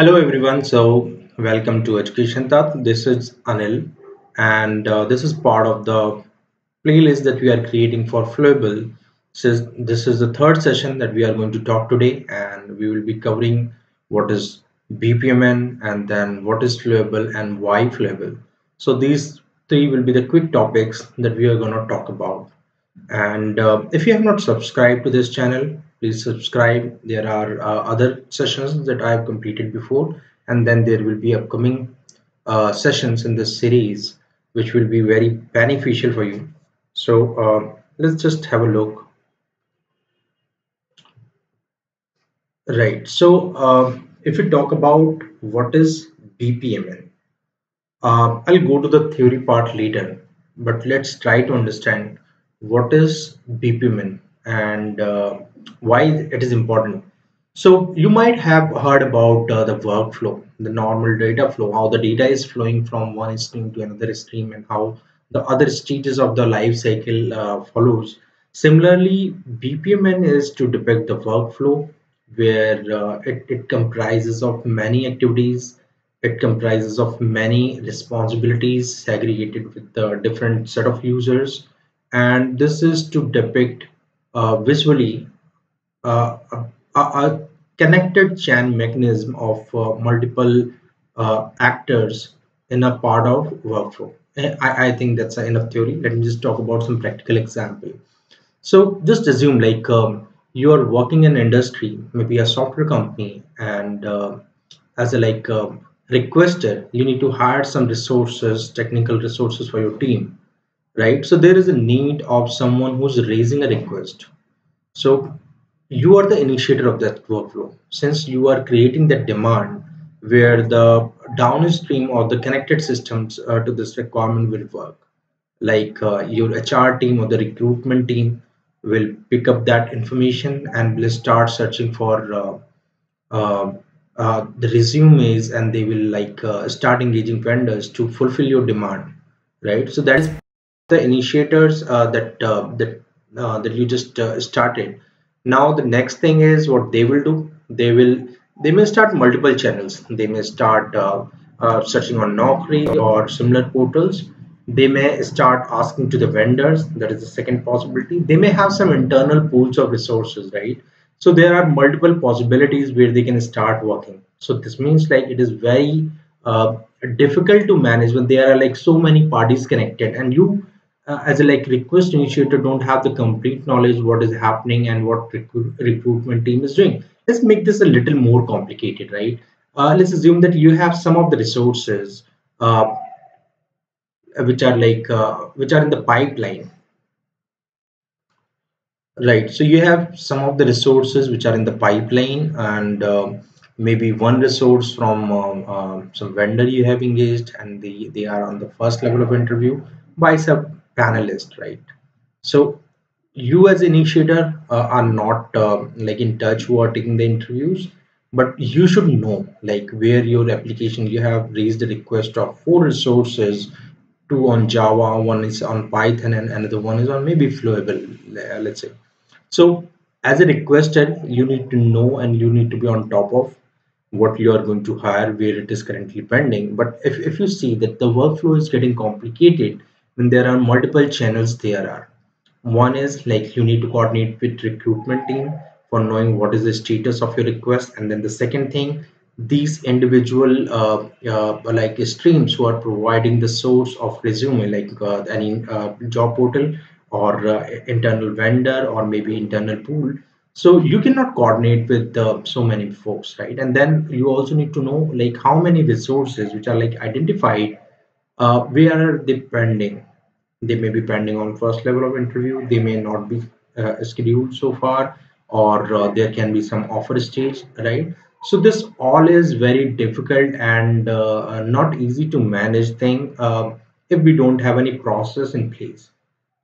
Hello everyone. So welcome to Education Tatva. This is Anil, and uh, this is part of the playlist that we are creating for Flowable. This is this is the third session that we are going to talk today, and we will be covering what is BPMN and then what is Flowable and why Flowable. So these three will be the quick topics that we are going to talk about. And uh, if you have not subscribed to this channel, please subscribe. There are uh, other sessions that I have completed before, and then there will be upcoming uh, sessions in this series which will be very beneficial for you. So uh, let's just have a look. Right. So um, if we talk about what is BPMN, uh, I'll go to the theory part later, but let's try to understand what is BPMN and uh, why it is important. So you might have heard about uh, the workflow, the normal data flow, how the data is flowing from one stream to another stream and how the other stages of the life cycle uh, follows. Similarly, BPMN is to depict the workflow where uh, it, it comprises of many activities it comprises of many responsibilities segregated with the different set of users and this is to depict uh, visually uh, a, a connected chain mechanism of uh, multiple uh, actors in a part of workflow. I, I think that's enough theory. Let me just talk about some practical example. So just assume like um, you are working in industry, maybe a software company, and uh, as a like um, requester, you need to hire some resources, technical resources for your team, right? So there is a need of someone who's raising a request. So you are the initiator of that workflow. Since you are creating that demand where the downstream or the connected systems uh, to this requirement will work. Like uh, your hr team or the recruitment team will pick up that information and will start searching for uh, uh, uh, the resumes and they will like uh, start engaging vendors to fulfill your demand right? So that is the initiators that that that you just started now the next thing is what they will do. They will they may start multiple channels. They may start uh, uh, searching on Naukri or similar portals. They may start asking to the vendors. That is the second possibility. They may have some internal pools of resources right? So there are multiple possibilities where they can start working. So this means like it is very uh, difficult to manage when there are like so many parties connected. And you uh, as a like request initiator don't have the complete knowledge what is happening and what recru- recruitment team is doing. Let's make this a little more complicated right? Uh, let's assume that you have some of the resources uh, which are like uh, which are in the pipeline. Right so you have some of the resources which are in the pipeline and um maybe one resource from um, um, some vendor you have engaged and they, they are on the first level of interview by some panelist right? So you as initiator uh, are not uh, like in touch who are taking the interviews but you should know like where your application you have raised a request of four resources. Two on java one is on python and another one is on maybe flowable let's say. So as a requester you need to know and you need to be on top of what you are going to hire where it is currently pending. But if, if you see that the workflow is getting complicated then there are multiple channels there are. One is like you need to coordinate with recruitment team for knowing what is the status of your request. And then the second thing these individual uh, uh, like streams who are providing the source of resume like uh, any uh, job portal or uh, internal vendor or maybe internal pool. So you cannot coordinate with uh, so many folks right? And then you also need to know like how many resources which are like identified where are they pending they may be pending on first level of interview. They may not be uh, scheduled so far or uh, there can be some offer stage right? So this all is very difficult and uh, not easy to manage thing uh, if we don't have any process in place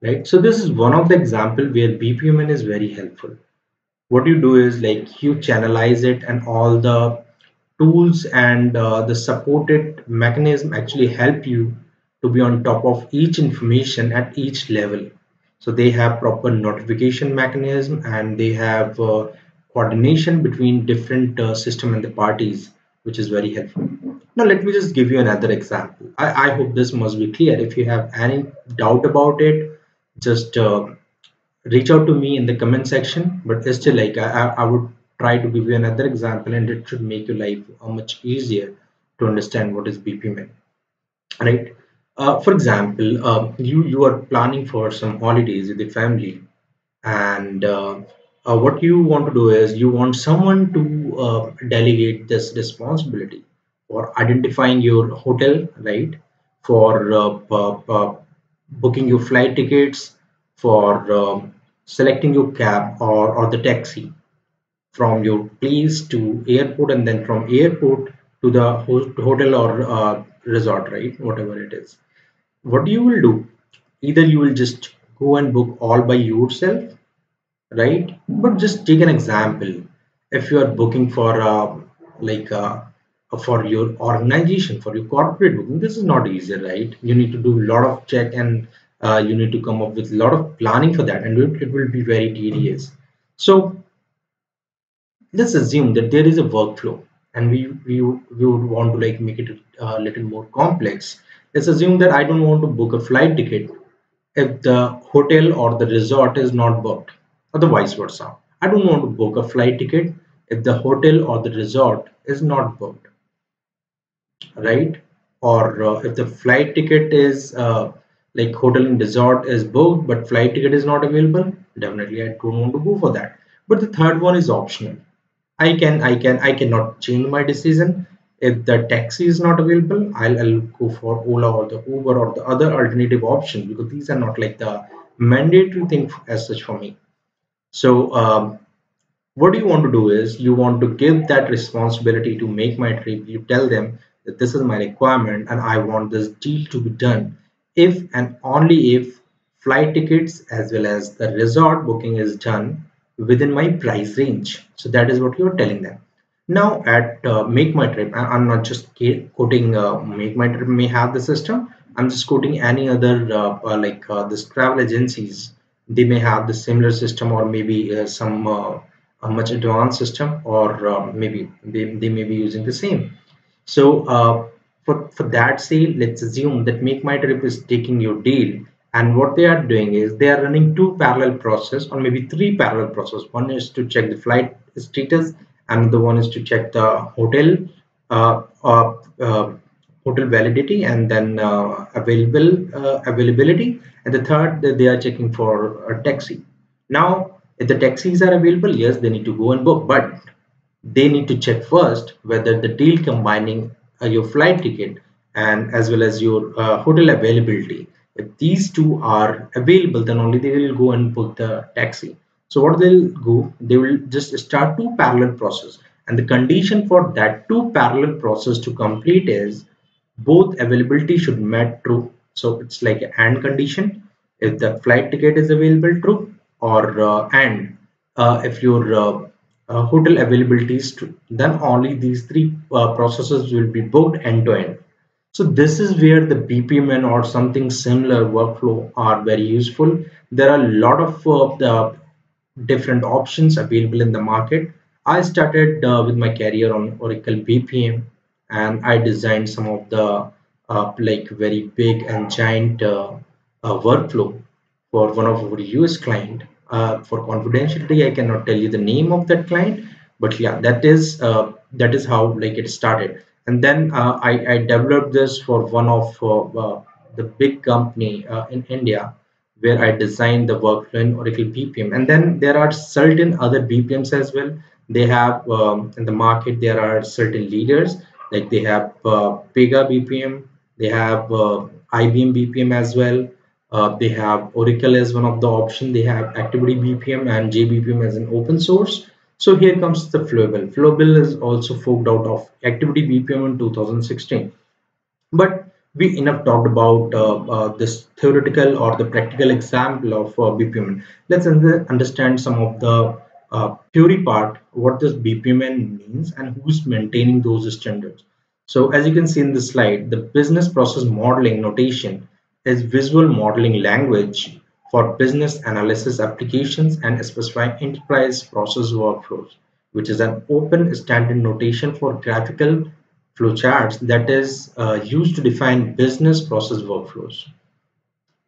right? So this is one of the example where bpmn is very helpful. What you do is like you channelize it and all the tools and uh, the supported mechanism actually help you to be on top of each information at each level so they have proper notification mechanism and they have uh, coordination between different uh, system and the parties which is very helpful. Now let me just give you another example. I, I hope this must be clear. If you have any doubt about it, just uh, reach out to me in the comment section. But still, like I, I would try to give you another example, and it should make your life uh, much easier to understand what is BPMN. Right? Uh, for example, uh, you you are planning for some holidays with the family, and uh, uh, what you want to do is you want someone to uh, delegate this responsibility for identifying your hotel, right? For booking your flight tickets, for um, selecting your cab or, or the taxi from your place to airport and then from airport to the hotel or uh, resort, right? Whatever it is. What you will do, either you will just go and book all by yourself right? But just take an example. If you are booking for uh, like uh, for your organization, for your corporate booking, this is not easy, right? You need to do a lot of check and uh, you need to come up with a lot of planning for that, and it, it will be very tedious. So let's assume that there is a workflow, and we we we would want to like make it a little more complex. Let's assume that I don't want to book a flight ticket if the hotel or the resort is not booked or the vice versa. I don't want to book a flight ticket if the hotel or the resort is not booked, right? Or uh, if the flight ticket is uh, like hotel and resort is booked, but flight ticket is not available, definitely I don't want to go for that. But the third one is optional. I can, I can, I cannot change my decision. If the taxi is not available, I'll, I'll go for Ola or the Uber or the other alternative option because these are not like the mandatory thing as such for me so um, what you want to do is you want to give that responsibility to make my trip. You tell them that this is my requirement and I want this deal to be done if and only if flight tickets as well as the resort booking is done within my price range. So that is what you're telling them. Now at uh, Make My Trip, I'm not just quoting uh, Make My Trip may have the system. I'm just quoting any other uh, uh like uh, this travel agencies they may have the similar system or maybe uh, some a much advanced system or uh, maybe they, they may be using the same so for, for that say let's assume that make my trip is taking your deal and what they are doing is they are running two parallel process or maybe three parallel process. One is to check the flight status and the one is to check the hotel uh, uh, hotel validity and then uh, available uh, availability. And the third they are checking for a taxi. Now if the taxis are available yes they need to go and book but they need to check first whether the deal combining uh, your flight ticket and as well as your uh, hotel availability if these two are available then only they will go and book the taxi. So what they'll go they will just start two parallel process and the condition for that two parallel process to complete is both availability should met true. So it's like an and condition. If the flight ticket is available true. Or uh, and uh, if your uh, uh hotel availability is true then only these three uh, processes will be booked end to end so this is where the bpmn or something similar workflow are very useful there are a lot of uh, the different options available in the market i started with my career on oracle bpm and I designed some of the uh, like very big and giant uh, uh, workflow for one of our US client. Uh, for confidentiality, I cannot tell you the name of that client, but yeah, that is uh, that is how like it started. And then uh, I, I, developed this for one of the big company in India where I designed the workflow in Oracle BPM. And then there are certain other BPMs as well. They have um, in the market, there are certain leaders like they have uh, Pega BPM, they have uh, IBM BPM as well. Uh, they have Oracle as one of the option. They have Activiti BPM and JBPM as an open source. So here comes the Flowable. Flow bill is also forked out of Activiti BPM in 2016. But we enough talked about uh, uh, this theoretical or the practical example of uh, BPM. Let's understand some of the uh, theory part, what does BPMN means and who's maintaining those standards. So as you can see in the slide, the business process modeling notation is visual modeling language for business analysis applications and specifying enterprise process workflows. which is an open standard notation for graphical flowcharts that is uh, used to define business process workflows.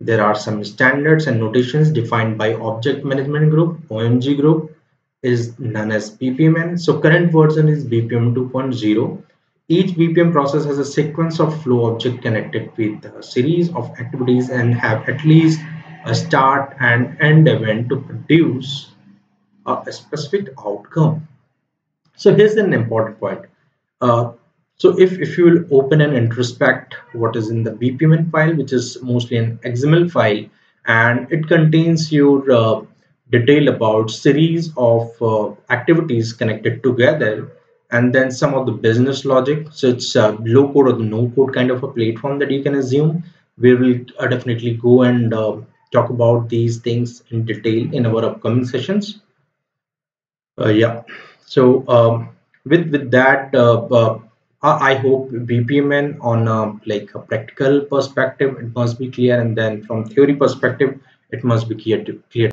There are some standards and notations defined by Object Management Group, OMG Group, is known as BPMN. So current version is BPM 2.0. Each BPM process has a sequence of flow object connected with a series of activities and have at least a start and end event to produce a specific outcome. So here's an important point. Uh, so if, if you will open and introspect what is in the BPMN file, which is mostly an XML file, and it contains your uh, detail about series of uh, activities connected together, and then some of the business logic. So it's a low code or no code kind of a platform that you can assume. We will uh, definitely go and uh, talk about these things in detail in our upcoming sessions. Uh, yeah. So um, with with that uh, uh, I hope BPMN on a, like a practical perspective, it must be clear, and then from theory perspective, it must be clear to clear